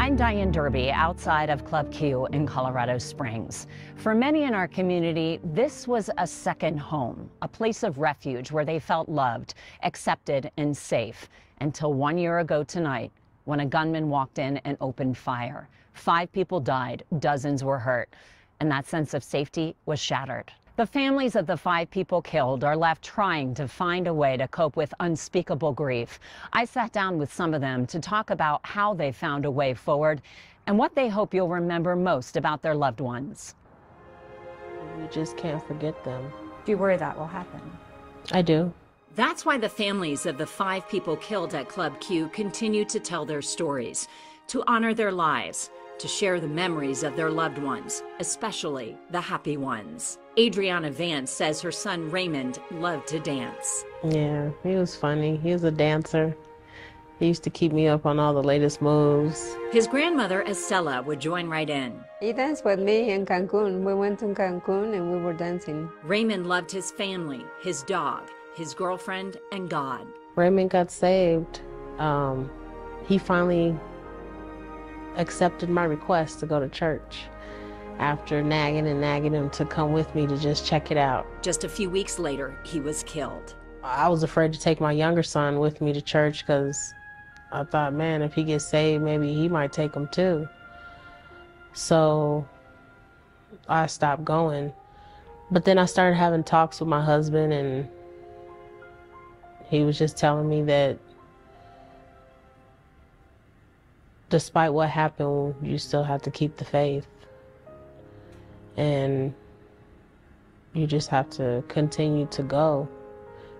I'm Dianne Derby outside of Club Q in Colorado Springs. For many in our community, this was a second home, a place of refuge where they felt loved, accepted, and safe until one year ago tonight when a gunman walked in and opened fire. Five people died, dozens were hurt, and that sense of safety was shattered. The families of the five people killed are left trying to find a way to cope with unspeakable grief. I sat down with some of them to talk about how they found a way forward and what they hope you'll remember most about their loved ones. We just can't forget them. Do you worry that will happen? I do. That's why the families of the five people killed at Club Q continue to tell their stories, to honor their lives, to share the memories of their loved ones, especially the happy ones. Adriana Vance says her son Raymond loved to dance. Yeah, he was funny. He was a dancer. He used to keep me up on all the latest moves. His grandmother Esthela would join right in. He danced with me in Cancun. We went to Cancun and we were dancing. Raymond loved his family, his dog, his girlfriend, and God. Raymond got saved. Um, he finally accepted my request to go to church after nagging and nagging him to come with me to just check it out. Just a few weeks later, he was killed. I was afraid to take my younger son with me to church because I thought, man, if he gets saved, maybe he might take him too. So I stopped going. But then I started having talks with my husband, and he was just telling me that despite what happened, you still have to keep the faith. And you just have to continue to go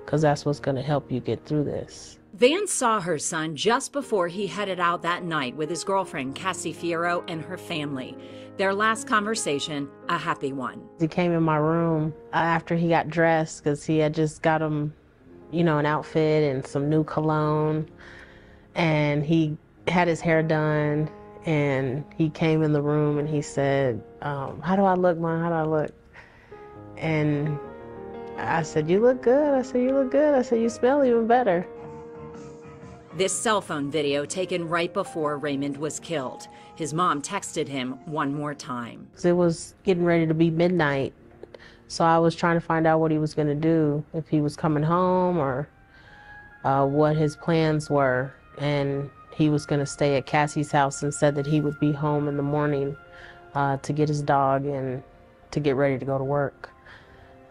because that's what's going to help you get through this. Vance saw her son just before he headed out that night with his girlfriend, Kassy Fierro, and her family. Their last conversation, a happy one. He came in my room uh, after he got dressed because he had just got him, you know, an outfit and some new cologne. And he had his hair done and he came in the room and he said, um, How do I look, Mom? How do I look? And I said, You look good. I said, You look good. I said, You smell even better. This cell phone video taken right before Raymond was killed. His mom texted him one more time. It was getting ready to be midnight. So I was trying to find out what he was going to do, if he was coming home or uh, what his plans were. And he was going to stay at Kassy's house and said that he would be home in the morning uh, to get his dog and to get ready to go to work.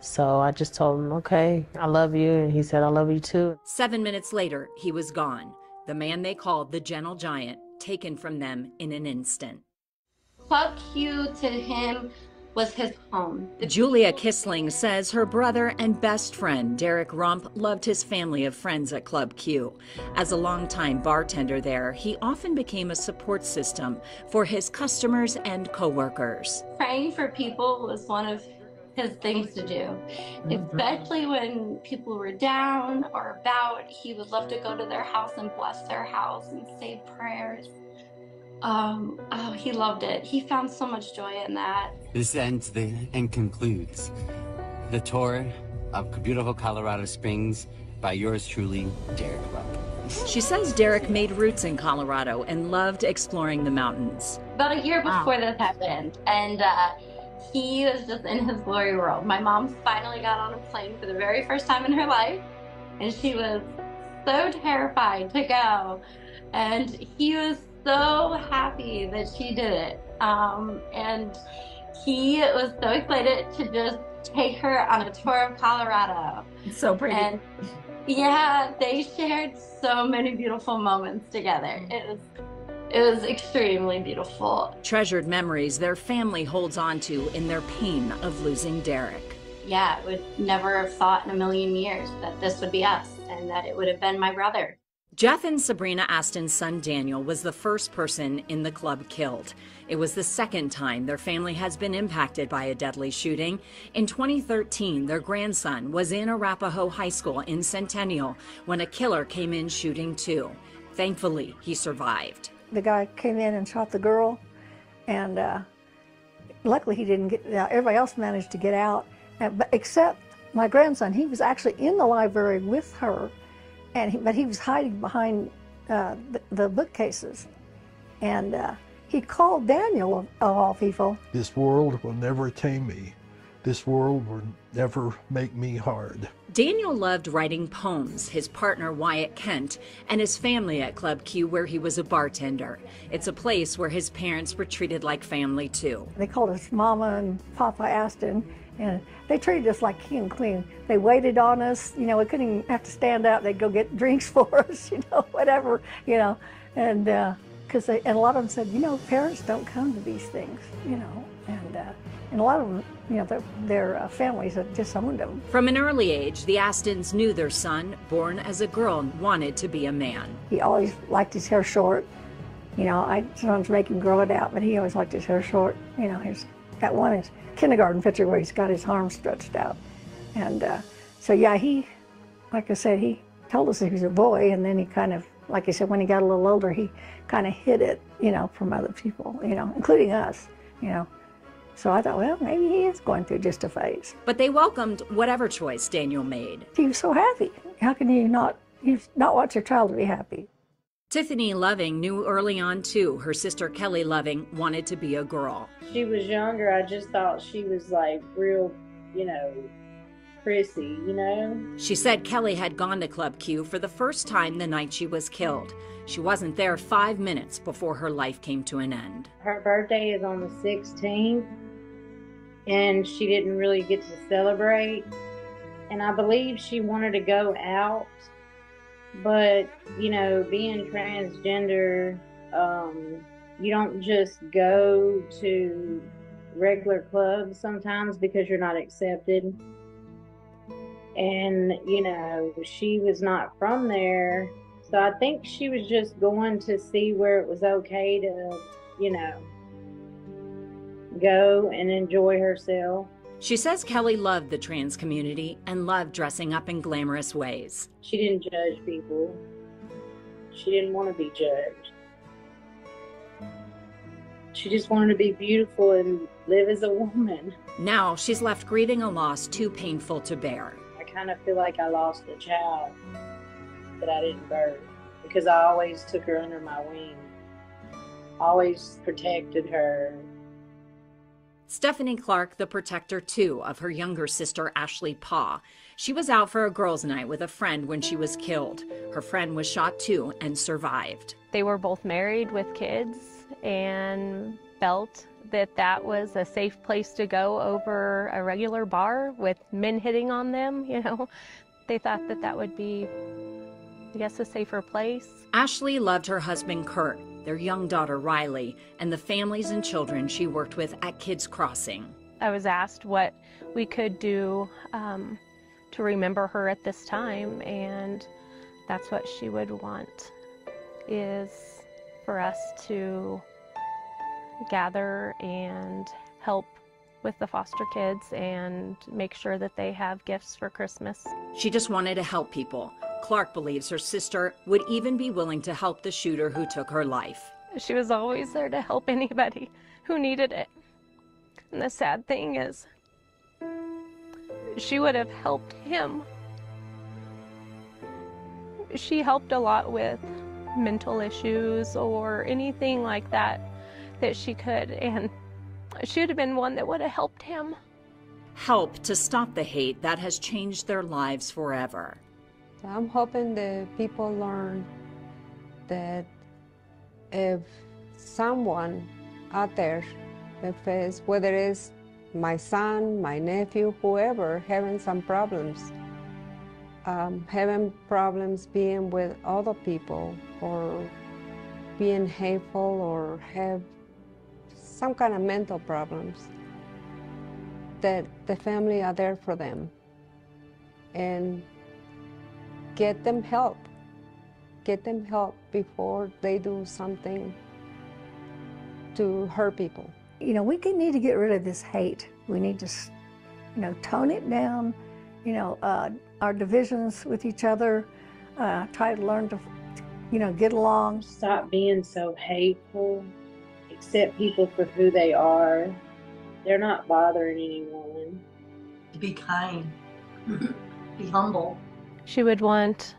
So I just told him, okay, I love you. And he said, I love you too. Seven minutes later, he was gone. The man they called the Gentle Giant, taken from them in an instant. Club Q to him was his home. Julia Kissling says her brother and best friend, Derrick Rump, loved his family of friends at Club Q. As a longtime bartender there, he often became a support system for his customers and coworkers. Praying for people was one of his things to do, mm-hmm. especially when people were down or about. He would love to go to their house and bless their house and say prayers. Um, oh, he loved it. He found so much joy in that. This ends the and concludes the tour of beautiful Colorado Springs by yours truly, Derrick Love. She says Derrick made roots in Colorado and loved exploring the mountains. About a year before wow. this happened, and uh, he was just in his glory world. My mom finally got on a plane for the very first time in her life, and she was so terrified to go. And he was so happy that she did it. Um, and he was so excited to just take her on a tour of Colorado. so pretty. And yeah, they shared so many beautiful moments together. It was it was extremely beautiful. Treasured memories their family holds on to in their pain of losing Derrick. Yeah, I would never have thought in a million years that this would be us and that it would have been my brother. Jeff and Sabrina Aston's son Daniel was the first person in the club killed. It was the second time their family has been impacted by a deadly shooting. In 2013, their grandson was in Arapahoe High School in Centennial when a killer came in shooting too. Thankfully, he survived. The guy came in and shot the girl, and uh, luckily he didn't get. Uh, everybody else managed to get out, but except my grandson. He was actually in the library with her and he, but he was hiding behind uh, the, the, bookcases. And uh, he called Daniel, of, of all people, This world will never tame me. This world will never make me hard. Daniel loved writing poems, his partner Wyatt Kent, and his family at Club Q, where he was a bartender. It's a place where his parents were treated like family too. they called us Mama and Papa Aston, and they treated us like king and queen. They waited on us, you know, we couldn't even have to stand up. They'd go get drinks for us, you know, whatever, you know, and because they and a lot of them said, you know, parents don't come to these things, you know, and uh, and a lot of them, you know, their, their uh, families had disowned them. From an early age, the Astons knew their son, born as a girl, wanted to be a man. He always liked his hair short. You know, I sometimes make him grow it out, but he always liked his hair short. You know, he's got one his kindergarten picture where he's got his arms stretched out. And uh, so, yeah, he, like I said, he told us he was a boy, and then he kind of, like I said, when he got a little older, he kind of hid it, you know, from other people, you know, including us, you know. So I thought, well, maybe he is going through just a phase. But they welcomed whatever choice Daniel made. He was so happy. How can you not, you not want your child to be happy? Tiffany Loving knew early on too her sister Kelly Loving wanted to be a girl. She was younger. I just thought she was like real, you know, prissy, you know? She said Kelly had gone to Club Q for the first time the night she was killed. She wasn't there five minutes before her life came to an end. Her birthday is on the 16th, and she didn't really get to celebrate. And I believe she wanted to go out, but, you know, being transgender, um, you don't just go to regular clubs sometimes because you're not accepted. And, you know, she was not from there. So I think she was just going to see where it was okay to, you know, go and enjoy herself. She says Kelly loved the trans community and loved dressing up in glamorous ways. She didn't judge people. She didn't want to be judged. She just wanted to be beautiful and live as a woman. Now she's left grieving a loss too painful to bear. I kind of feel like I lost a child that I didn't birth because I always took her under my wing, always protected her. Stephanie Clark, the protector too of her younger sister Ashley Paugh. She was out for a girls' night with a friend when she was killed. Her friend was shot too and survived. They were both married with kids and felt that that was a safe place to go over a regular bar with men hitting on them, you know. They thought that that would be Guess a safer place. Ashley loved her husband Kurt, their young daughter Riley, and the families and children she worked with at Kids Crossing. I was asked what we could do um, to remember her at this time, and that's what she would want is for us to gather and help with the foster kids and make sure that they have gifts for Christmas. She just wanted to help people. Clark believes her sister would even be willing to help the shooter who took her life. She was always there to help anybody who needed it. And the sad thing is, she would have helped him. She helped a lot with mental issues or anything like that that she could, and she would have been one that would have helped him. Help to stop the hate that has changed their lives forever. I'm hoping that people learn that if someone out there, if it's, whether it's my son, my nephew, whoever, having some problems, um, having problems being with other people or being hateful or have some kind of mental problems, that the family are there for them. And get them help. Get them help before they do something to hurt people. You know, we can need to get rid of this hate. We need to, you know, tone it down. You know, uh, our divisions with each other. Uh, try to learn to, you know, get along. Stop being so hateful. Accept people for who they are. They're not bothering anyone. Be kind. Be humble. She would want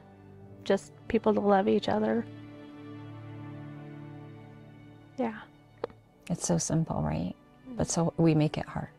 just people to love each other. Yeah. It's so simple, right? But mm-hmm. so we make it hard.